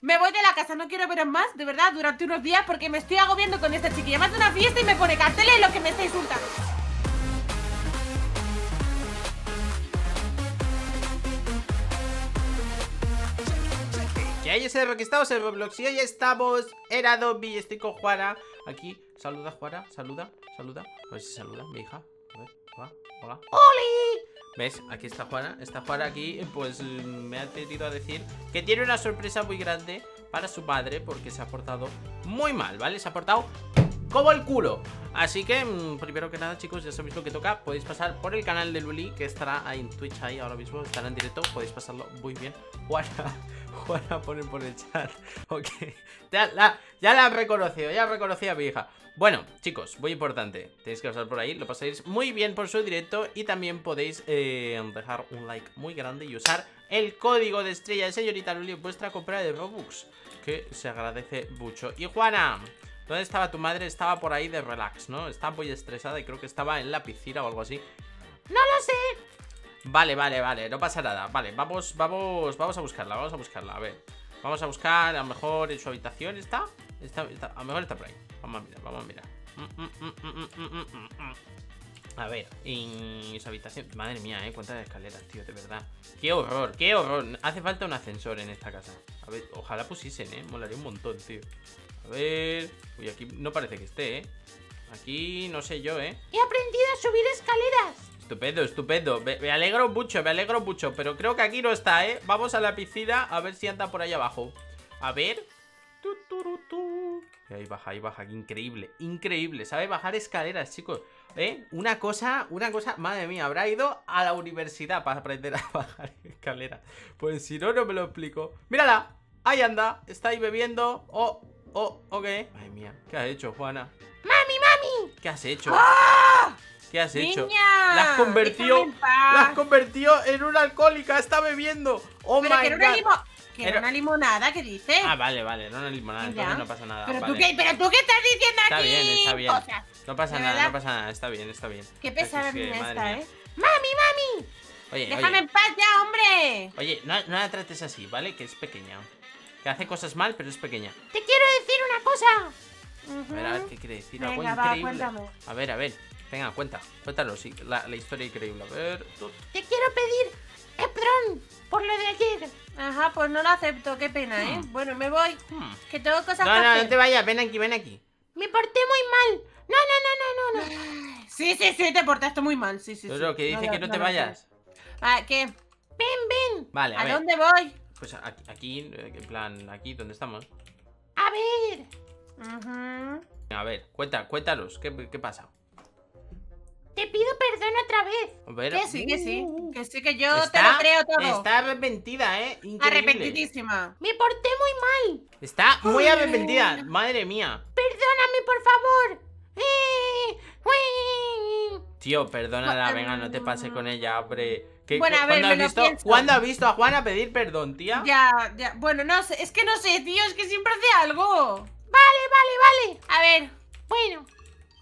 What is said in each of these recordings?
Me voy de la casa, no quiero veros más, de verdad, durante unos días Porque me estoy agobiando con esta chiquilla Más de una fiesta y me pone carteles lo que me está insultando. Y ahí es el que estamos en Roblox y hoy estamos. En Adobe estoy con Juana Aquí, saluda Juana, saluda, saluda. A ver si saluda, mi hija. A ver, hola, hola. ¡Oli! ¿Ves? Aquí está Juana, está Juana aquí Pues me ha pedido a decir que tiene una sorpresa muy grande para su madre Porque se ha portado muy mal, ¿vale? Se ha portado como el culo. Así que, mm, primero que nada, chicos, ya sabéis lo que toca. Podéis pasar por el canal de Luli Que estará ahí en Twitch ahí ahora mismo Estará en directo, podéis pasarlo muy bien. Juana, Juana pone por el chat. Ok, ya la, ya la han reconocido Ya reconocido a mi hija. Bueno, chicos, muy importante. Tenéis que pasar por ahí, lo pasáis muy bien por su directo Y también podéis eh, dejar un like muy grande Y usar el código de estrella de señorita Luli En vuestra compra de Robux Que se agradece mucho. Y Juana... ¿Dónde estaba tu madre? Estaba por ahí de relax, ¿no? Estaba muy estresada y creo que estaba en la piscina o algo así. ¡No lo sé! Vale, vale, vale, no pasa nada Vale, vamos, vamos, vamos a buscarla, vamos a buscarla A ver, vamos a buscar a lo mejor en su habitación ¿Está? está, a lo mejor está por ahí Vamos a mirar, vamos a mirar A ver, en su habitación Madre mía, eh, cuántas escaleras, tío, de verdad Qué horror, qué horror Hace falta un ascensor en esta casa A ver, ojalá pusiesen, eh, molaría un montón, tío A ver, uy, aquí no parece que esté, eh Aquí no sé yo, eh He aprendido a subir escaleras. Estupendo, estupendo. Me, alegro mucho, me alegro mucho Pero creo que aquí no está, ¿eh? Vamos a la piscina a ver si anda por ahí abajo. A ver. Ahí baja, ahí baja, increíble Increíble, sabe bajar escaleras, chicos. ¿Eh? Una cosa, una cosa Madre mía, habrá ido a la universidad Para aprender a bajar escaleras. Pues si no, no me lo explico. ¡Mírala! Ahí anda, está ahí bebiendo. Oh, oh, ok Madre mía, ¿qué has hecho, Juana? ¡Mami, mami! ¿Qué has hecho? ¡Ah! ¿Qué has hecho? Niña, las convirtió, las convirtió en una alcohólica, está bebiendo. Oh Pero my que era una, limo que era... era una limonada, ¿qué dices? Ah, vale, vale, era una limonada, entonces no pasa nada. ¿Pero, vale. tú qué, ¿Pero tú qué estás diciendo está aquí? Está bien, está bien. No pasa nada, no pasa nada, está bien, está bien. Qué pesada es que, esta, mía. ¿eh? ¡Mami, mami! Oye, ¡Déjame oye. en paz ya, hombre! Oye, no, no la trates así, ¿vale? Que es pequeña. Que hace cosas mal, pero es pequeña. ¡Te quiero decir una cosa! A ver, a ver, ¿qué quiere decir? Algo Venga, va, increíble. cuéntame. A ver, a ver. Venga, cuenta, cuéntalo, sí, la, la historia increíble. A ver, tú. Te quiero pedir perdón por lo de ayer. Ajá, pues no lo acepto, qué pena, ¿eh? Hmm. Bueno, me voy. Hmm. Que tengo cosas No, que no, hacer. no te vayas, ven aquí, ven aquí. Me porté muy mal. No, no, no, no, no, no. Sí, sí, sí, te portaste muy mal. Sí, sí, sí. Pero que dice No, que no, no, te no, vayas. Ah, ¿qué? Ven, ven. Vale, a, ¿A ver. dónde voy? Pues aquí, aquí, eh, en plan, aquí donde estamos. A ver. A ver, cuenta, cuéntanos, ¿qué, qué pasa? Te pido perdón otra vez. A ver. Que sí, que sí. Uh, Que sí, que yo te lo creo todo. Está arrepentida, ¿eh? Increíble. Arrepentidísima. Me porté muy mal. Está muy arrepentida, madre mía. Perdóname, por favor. Eh, uy. Tío, perdónala, venga, no te pases con ella, hombre. ¿Qué- Bueno, a ver, ¿cuándo, me has lo visto, pienso. ¿Cuándo has visto a Juana pedir perdón, tía? Ya, ya. Bueno, no sé. Es que no sé, tío. Es que siempre hace algo. Vale, vale, vale. A ver. Bueno.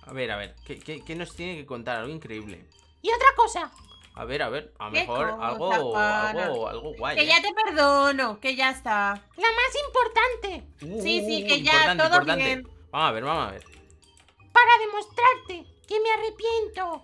A ver, a ver, ¿qué, qué, qué nos tiene que contar? Algo increíble. Y otra cosa. A ver, a ver, a lo ¿Qué mejor cosa, algo, algo, algo guay. Que ¿eh? ya te perdono. Que ya está. La más importante. Uh, sí, sí, que ya importante, todo importante. bien. Vamos a ver, vamos a ver. Para demostrarte que me arrepiento.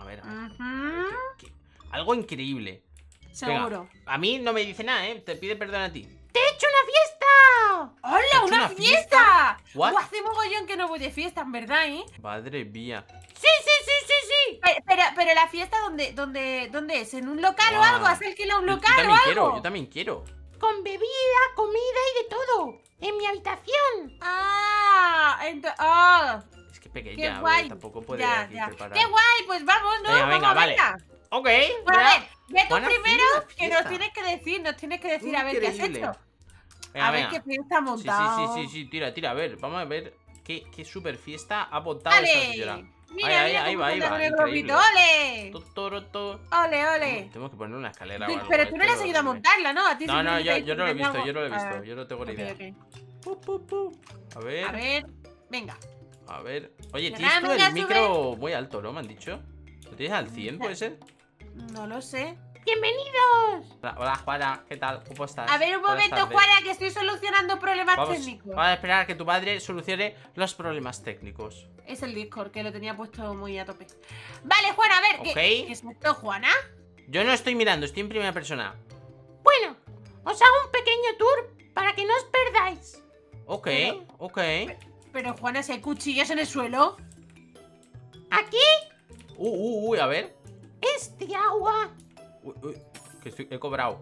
A ver, a ver. Algo increíble. Venga, Seguro. a mí no me dice nada, ¿eh? Te pide perdón a ti. ¡Te he hecho una fiesta! ¡Hola, una, una fiesta! What? Buah, hace mogollón que no voy de fiesta, en verdad, ¿eh? Madre mía. Sí, sí, sí, sí, sí. Pero, pero, pero la fiesta, ¿dónde, dónde, ¿dónde es? ¿En un local o Guau. algo? ¿Has alquilado un Yo- local yo o también algo? quiero, yo también quiero. Con bebida, comida y de todo. En mi habitación. Ah, ento- ah, Es que pequeña, qué guay. tampoco puede ya, ya. preparar. Qué guay, pues vamos, ¿no? Venga, vamos, venga, vale. venga. Ok, Bueno, a ver, ve tú primero, fiesta, que nos tienes que decir, nos tienes que decir, a ver qué has hecho. Venga, a ver venga. qué fiesta ha Sí, sí, montado. sí, sí, sí, tira, tira, a ver, vamos a ver qué, qué super fiesta ha montado esta señora. Mira, Ahí, mira ahí cómo va, ahí va, increíble. ¡ole! ¡Ole, ole! Tenemos que poner una escalera o Pero, algo, pero ¿eh? tú no le has seguido a montarla, ¿no? A ti No, no, yo, no lo he visto, yo no lo he visto, yo no tengo ni idea. ok. Pu, pu, pu. A ver, A ver, venga. a ver. Oye, tienes tú el micro muy alto, ¿no? Me han dicho. ¿Lo tienes al 100, puede ser? No lo sé. ¡Bienvenidos! Hola, hola, Juana, ¿qué tal? ¿Cómo estás? A ver, un momento. Juana, que estoy solucionando problemas Vamos, técnicos. vamos a esperar a que tu madre solucione los problemas técnicos. Es el Discord, que lo tenía puesto muy a tope. Vale, Juana, a ver, ¿qué, Ok. ¿qué es esto, Juana? Yo no estoy mirando, estoy en primera persona. Bueno, os hago un pequeño tour para que no os perdáis. Ok, Pero- ok. Pero, Juana, si hay cuchillas en el suelo. Aquí Uh, uh, uy, a ver. Es de agua. Uy, uy, que estoy, he cobrado.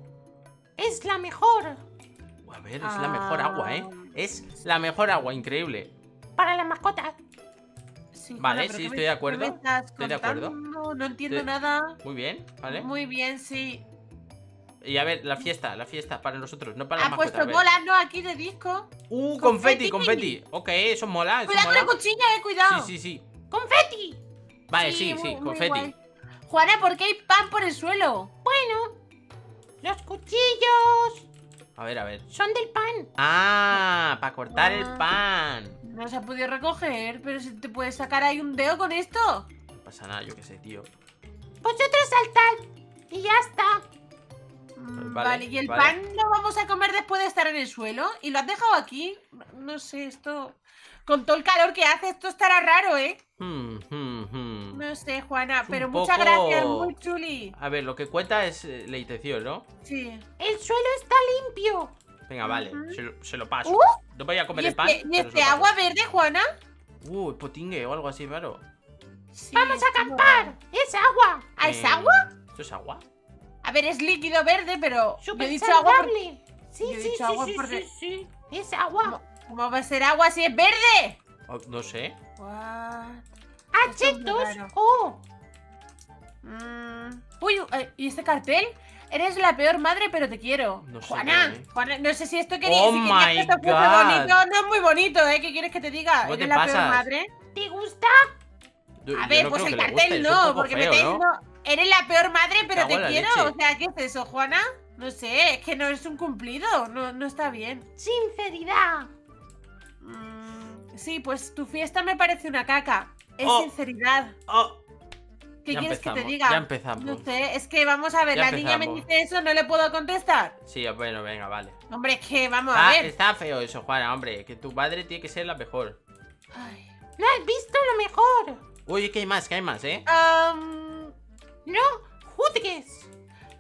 Es la mejor A ver, es la mejor agua, ¿eh? Ah. Es la mejor agua, increíble. para las mascotas. Sí, Vale, sí, ¿qué estoy me- de acuerdo. Estoy de acuerdo. No entiendo nada. Muy bien, ¿vale? Muy bien, sí. Y a ver, la fiesta, la fiesta para nosotros, no para las Ha mascotas. puesto a ver. bolas, ¿no? Aquí de disco. Uh, Confeti. confeti, confeti. Ok, eso mola, eso Cuidado con la mola. cuchilla, eh, cuidado. Sí, sí, sí. ¡Confeti! Vale, sí, muy- sí, muy confeti. guay. Juana, ¿por qué hay pan por el suelo? Bueno, los cuchillos A ver, a ver. son del pan. Ah, para cortar el Ah. pan. No se ha podido recoger, pero si te puedes sacar ahí un dedo con esto. No pasa nada, yo qué sé, tío. Vosotros saltad y ya está. Mm, Vale, Vale, ¿y el vale. pan lo vamos a comer después de estar en el suelo? ¿Y lo has dejado aquí? No- sé, esto... Con todo el calor que hace, esto estará raro, ¿eh? Hmm, hmm, hmm. No sé, Juana, Es pero muchas poco- gracias, muy chuli. A ver, lo que cuenta es eh, la intención, ¿no? Sí. El suelo está limpio. Venga, vale, se, lo, se lo paso. Uh, no voy a comer ¿Y el pan. este, y pero se este agua verde, Juana? Uh, potingue o algo así, raro. Sí, Vamos a es como acampar. Es agua. ¿Ah, es Eh, agua? ¿Esto es agua? A ver, es líquido verde, pero yo he agua saludable. Sí, yo he sí, dicho sí, agua sí, porque- sí, sí. Es agua. ¿Cómo va a ser agua si es verde? Oh, no sé. What? ¡Ah. ¡Oh! Mm. Uy, eh, ¿y este cartel? Eres la peor madre, pero te quiero. No sé Juana, qué, ¿eh? Juana, no sé si esto quería, Oh si my que esto fuese God. bonito. No es muy bonito, ¿eh? ¿Qué quieres que te diga? ¿Cómo Eres te la peor madre. ¿Te gusta? Yo- A yo ver, no pues el guste, cartel no, porque me ¿no? Eres la peor madre, pero te quiero. leche. O sea, ¿qué es eso, Juana? No sé, es que no es un cumplido, no, no está bien. Sinceridad. Mm, sí, pues tu fiesta me parece una caca. Es Oh. sinceridad. Oh, ¿Qué ya quieres que te diga? ya empezamos. No sé, es que vamos a ver, Ya la niña me dice eso, no le puedo contestar. sí, bueno, venga, vale. Hombre, es que vamos a Ah, ver. está feo eso, Juana, hombre. Que tu madre tiene que ser la mejor. Ay. ¿No has visto lo mejor? Uy, que hay más, que hay más, ¿eh? Am, No juzgues.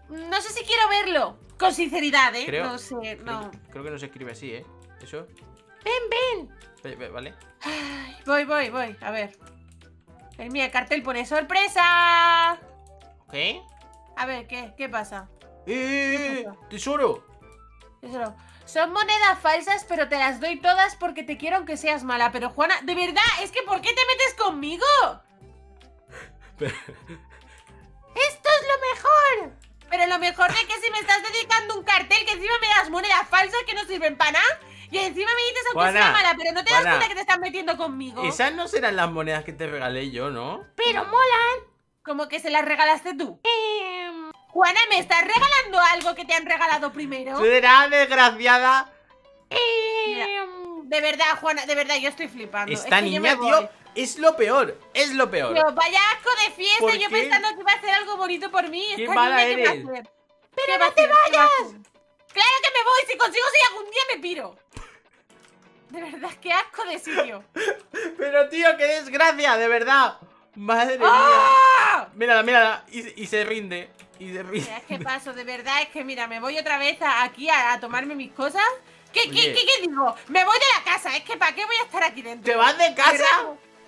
no sé si quiero verlo. Con sinceridad, ¿eh? Creo- no sé, Creo, no. creo que no se escribe así, ¿eh? Eso. Ven, ven. Ve- ve- ¿Vale? Ay, voy, voy, voy. A ver. El el cartel pone sorpresa. ¿Ok? A ver, ¿qué, qué pasa? ¡Eh! pasa? ¡Tesoro! Eso. Son monedas falsas, pero te las doy todas porque te quiero aunque seas mala. Pero Juana, de verdad, es que ¿por qué te metes conmigo? Es lo mejor. Pero lo mejor de que si me estás dedicando un cartel que encima me das monedas falsas que no sirven para nada. Y encima me dices aunque Juana, sea mala, pero no te das cuenta que te estás metiendo conmigo. Esas no serán las monedas que te regalé yo, ¿no? Pero molan. Como que se las regalaste tú. Em, Juana, ¿me estás regalando algo que te han regalado primero? ¡Será desgraciada! em, De verdad, Juana, de verdad, yo estoy flipando. Esta Es que yo niña, tío, es lo peor. Es lo peor. Tío, vaya asco de fiesta, ¿Por yo qué? pensando que iba a hacer algo bonito por mí. Qué Esta mala niña, ¿qué va a eres. hacer? Pero no te vayas. Claro que me voy, si consigo si algún día me piro. De verdad, qué asco de sitio. Pero, tío, qué desgracia, de verdad. Madre mía. ¡Ah! Mírala, mírala. Y, y se rinde. Y se rinde. Mira, es que paso, de verdad, es que mira, me voy otra vez a- aquí a, a tomarme mis cosas. ¿Qué, qué, qué, qué digo? Me voy de la casa, es que ¿para qué voy a estar aquí dentro? ¿Te vas de ¿De casa?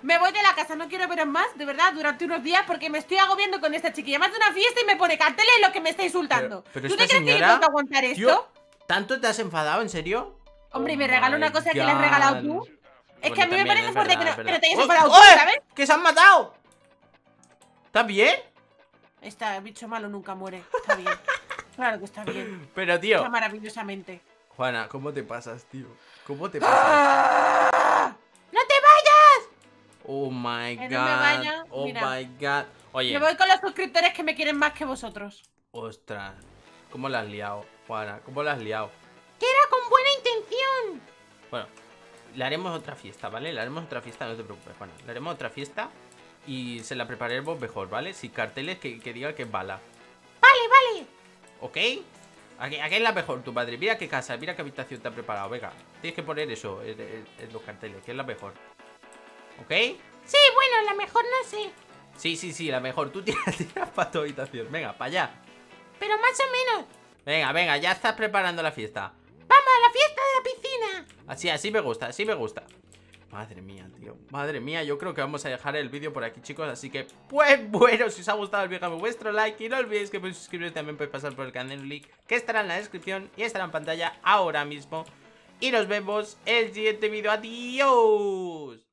Me voy de la casa, no quiero veros más, de verdad, durante unos días porque me estoy agobiando con esta chiquilla. Más de una fiesta y me pone carteles lo que me está insultando. Pero- pero ¿Tú te crees que yo señora, que aguantar esto? Tío, ¿tanto te has enfadado, en serio? Hombre, y me Oh regala una my cosa que le has regalado tú. Es Bueno, que a mí me parece fuerte que, no, te hayas ¡Oh, enfadado tú, ¡oye! ¿sabes? ¡Que se han matado! ¿Estás bien? Este bicho malo nunca muere. Está bien. Claro que está bien. Pero, tío. Está maravillosamente. Juana, ¿cómo te pasas, tío? ¿Cómo te pasas? Oh my god. no vaya, oh mira. my god. Oye, Me voy con los suscriptores que me quieren más que vosotros. ostras. ¿Cómo la has liado, Juana? ¿Cómo la has liado? Que era con buena intención. Bueno, le haremos otra fiesta, ¿vale? Le haremos otra fiesta, no te preocupes, Juana. Le haremos otra fiesta y se la prepararemos mejor, ¿vale? Sin carteles que, que diga que es bala. Vale, vale. ¿Ok? Aquí, aquí es la mejor, tu madre. Mira qué casa, mira qué habitación te ha preparado. Venga, tienes que poner eso en, en- en los carteles, que es la mejor. ¿Ok? Sí, bueno, la mejor no sé. Sí, sí, sí, la mejor. Tú tiras, tiras para tu habitación. Venga, para allá. Pero más o menos. Venga, venga, ya estás preparando la fiesta. Vamos a la fiesta de la piscina. Así, así me gusta, así me gusta. Madre mía, tío. Madre mía, yo creo que vamos a dejar el vídeo por aquí, chicos. Así que, pues bueno, si os ha gustado el vídeo, vuestro like. Y no olvidéis que podéis suscribiros también, podéis pasar por el canal link que estará en la descripción y estará en pantalla ahora mismo. Y nos vemos el siguiente vídeo. ¡Adiós!